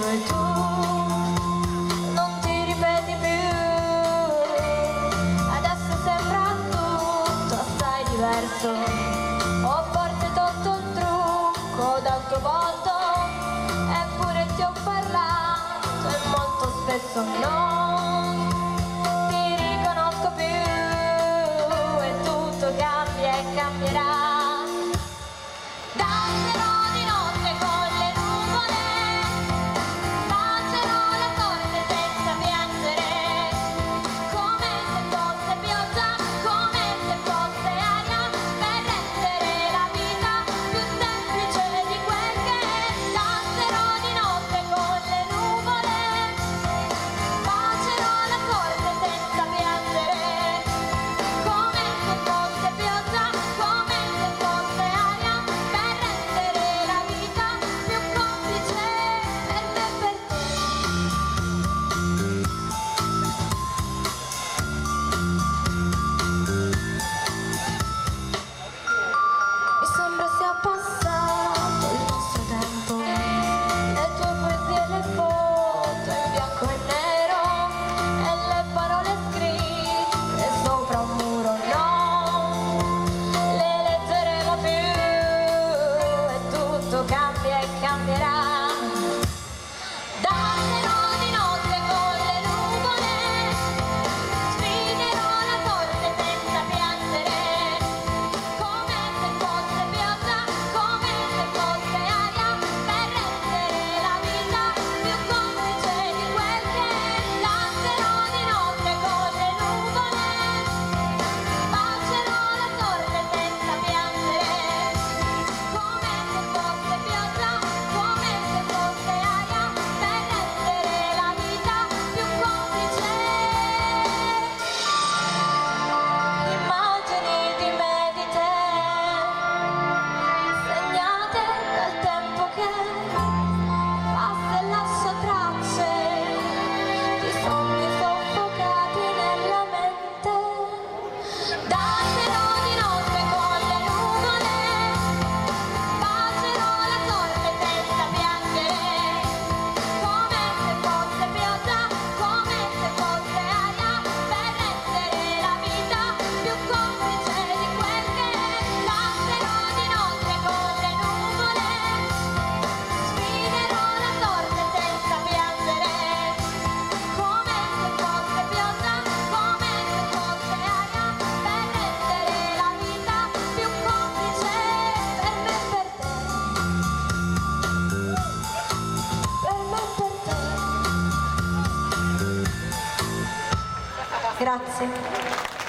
fatto e tu non ti ripeti più. Adesso sembra tutto assai diverso. Ho forse tolto un trucco dal tuo volto, eppure ti ho parlato e molto spesso non cambierà. Dai! Grazie.